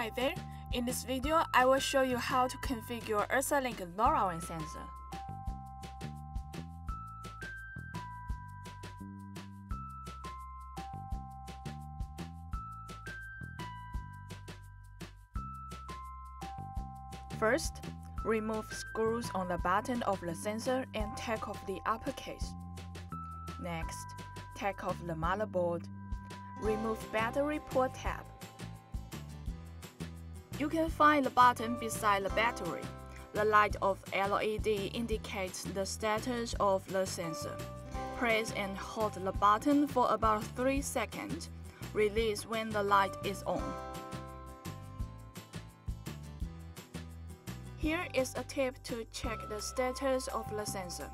Hi there, in this video I will show you how to configure UrsaLink LoRaWAN sensor. First, remove screws on the button of the sensor and take off the upper case. Next, take off the motherboard. Remove battery port tab. You can find the button beside the battery. The light of LED indicates the status of the sensor. Press and hold the button for about 3 seconds. Release when the light is on. Here is a tip to check the status of the sensor.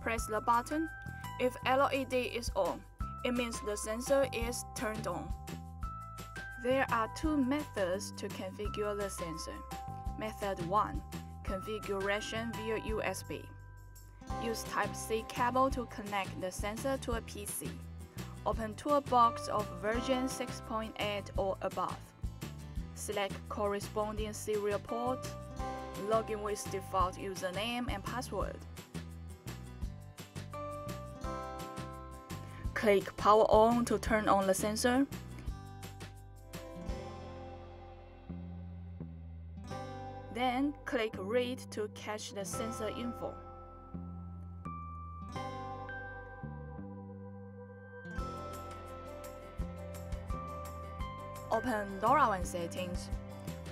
Press the button. If LED is on, it means the sensor is turned on. There are two methods to configure the sensor. Method 1. Configuration via USB. Use Type-C cable to connect the sensor to a PC. Open Toolbox of version 6.8 or above. Select corresponding serial port. Login with default username and password. Click Power On to turn on the sensor. Then click Read to catch the sensor info. Open LoRaWAN settings.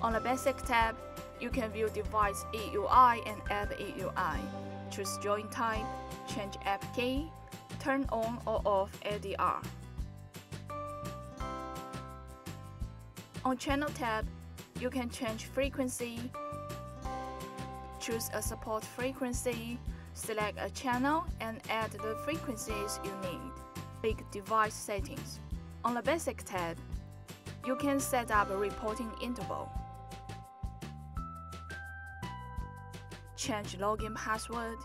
On the Basic tab, you can view device EUI and app EUI. Choose join type, change app key, turn on or off ADR. On Channel tab, you can change frequency, choose a support frequency, select a channel and add the frequencies you need. Click Device Settings. On the Basic tab, you can set up a reporting interval. Change login password.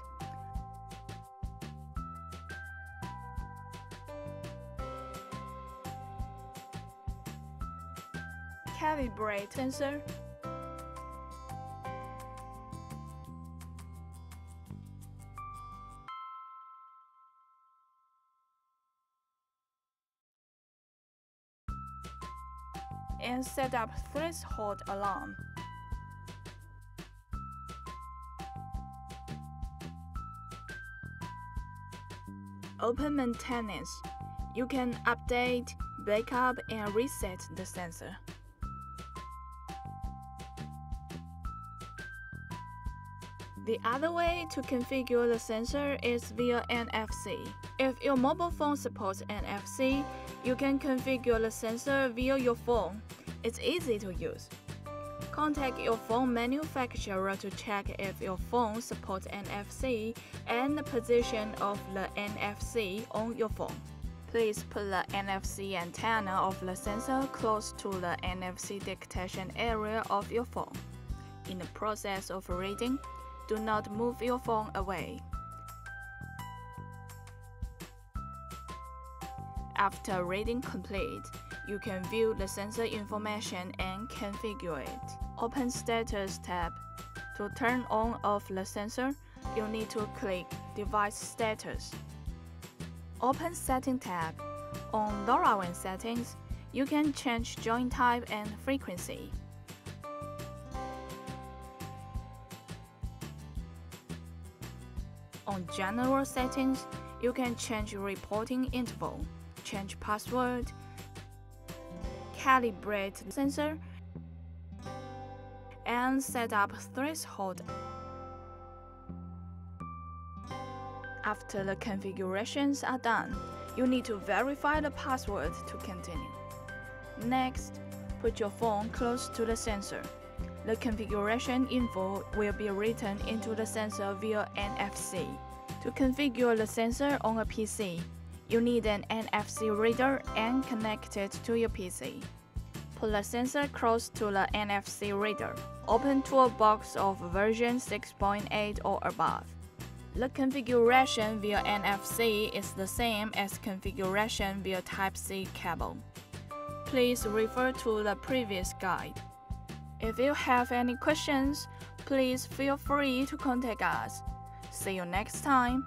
Calibrate sensor. and set up threshold alarm. Open maintenance. You can update, backup, and reset the sensor. The other way to configure the sensor is via NFC. If your mobile phone supports NFC, you can configure the sensor via your phone. It's easy to use. Contact your phone manufacturer to check if your phone supports NFC and the position of the NFC on your phone. Please put the NFC antenna of the sensor close to the NFC detection area of your phone. In the process of reading, do not move your phone away. After reading complete, you can view the sensor information and configure it. Open Status tab. To turn on off the sensor, you need to click Device Status. Open Setting tab. On LoRaWAN settings, you can change join type and frequency. On General settings, you can change reporting interval, change password, calibrate sensor, and set up threshold. After the configurations are done, you need to verify the password to continue. Next, put your phone close to the sensor. The configuration info will be written into the sensor via NFC. To configure the sensor on a PC, you need an NFC reader and connect it to your PC. Put the sensor close to the NFC reader. Open Toolbox of version 6.8 or above. The configuration via NFC is the same as configuration via Type-C cable. Please refer to the previous guide. If you have any questions, please feel free to contact us. See you next time.